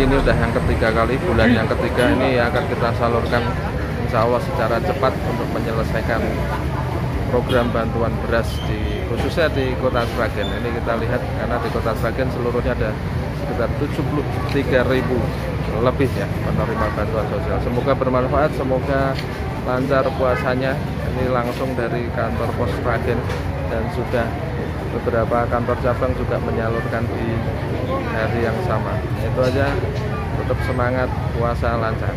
jadi ini udah yang ketiga kali bulan yang ketiga ini akan kita salurkan Insya Allah secara cepat untuk menyelesaikan program bantuan beras di khususnya di kota Sragen. Ini kita lihat karena di kota Sragen seluruhnya ada sekitar 73 ribu lebih ya penerima bantuan sosial. Semoga bermanfaat semoga lancar puasanya. Ini langsung dari kantor pos Sragen dan sudah beberapa kantor cabang juga menyalurkan di hari yang sama. Itu aja tetap semangat puasa lancar